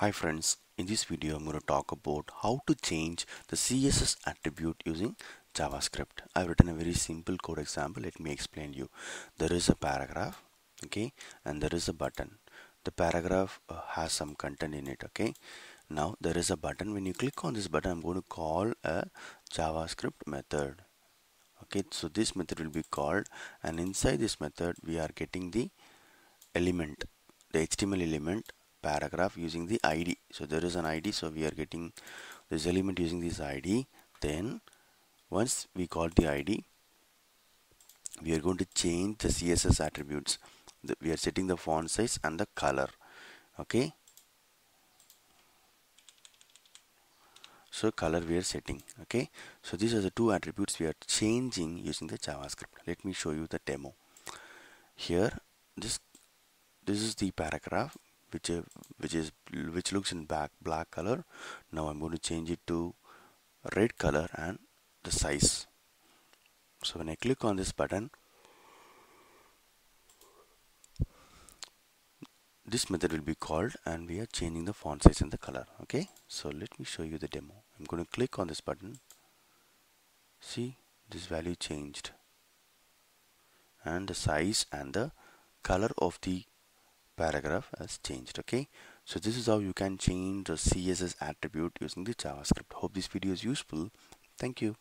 Hi friends, in this video I'm going to talk about how to change the CSS attribute using JavaScript. I've written a very simple code example. Let me explain you. There is a paragraph, okay, and there is a button. The paragraph uh, has some content in it, okay. Now there is a button. When you click on this button, I'm going to call a JavaScript method. Okay, so this method will be called, and inside this method we are getting the element, the HTML element paragraph using the id so there is an id so we are getting this element using this id then once we call the id we are going to change the css attributes. We are setting the font size and the color. Okay? So color we are setting. Okay? So these are the two attributes we are changing using the javascript. Let me show you the demo. Here this this is the paragraph which uh, which is which looks in back black color. Now I'm going to change it to red color and the size. So when I click on this button this method will be called and we are changing the font size and the color okay? So let me show you the demo. I'm going to click on this button. See this value changed. And the size and the color of the paragraph has changed okay? So this is how you can change the css attribute using the javascript. Hope this video is useful. Thank you